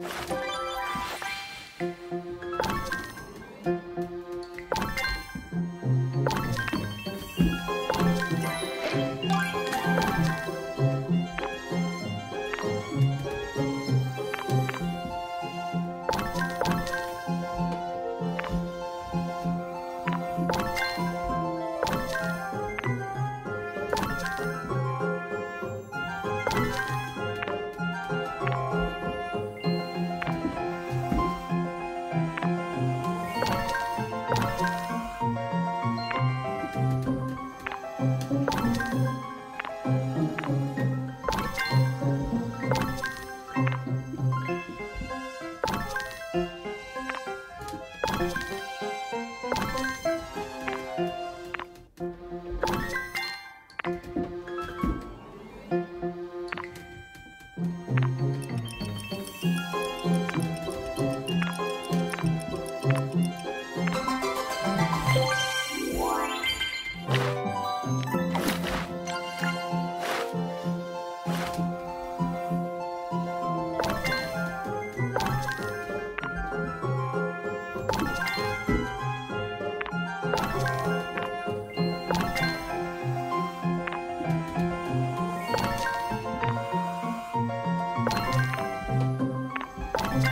you Música